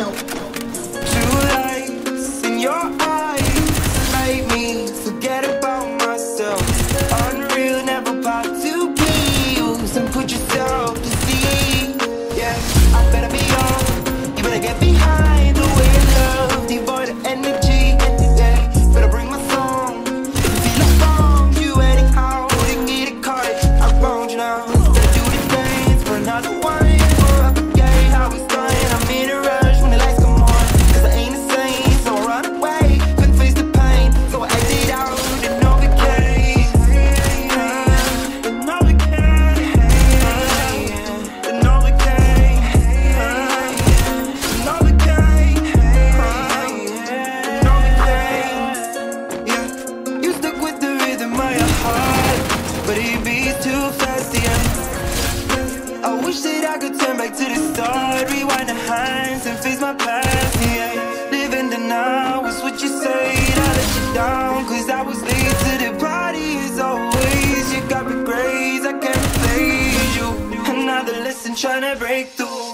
dope. I I could turn back to the start, rewind the hands and face my past, yeah. Living the now is what you say, I let you down, cause I was late to the party as always. You got me crazy, I can't replace you. Another lesson trying to break through.